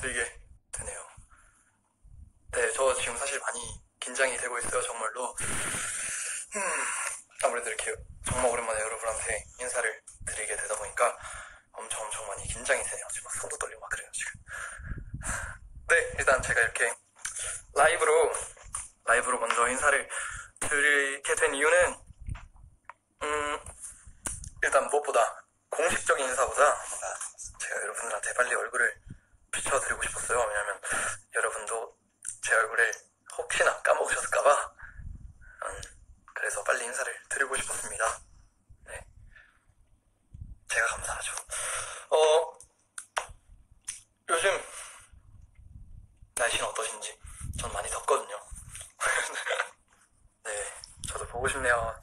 드리게 되네요. 네, 저 지금 사실 많이 긴장이 되고 있어요, 정말로. 음, 아무래도 이렇게 정말 오랜만에 여러분한테 인사를 드리게 되다 보니까 엄청 엄청 많이 긴장이 되네요. 지금 막 손도 떨리고 막 그래요, 지금. 네, 일단 제가 이렇게 라이브로, 라이브로 먼저 인사를 드리게 된 이유는, 음, 일단 무엇보다 공식적인 인사보다 제가 여러분들한테 빨리 얼굴을 추천드리고 싶었어요. 왜냐하면 여러분도 제 얼굴을 혹시나 까먹으셨을까봐 음, 그래서 빨리 인사를 드리고 싶었습니다. 네, 제가 감사하죠. 어, 요즘 날씨는 어떠신지 전 많이 덥거든요. 네, 저도 보고 싶네요.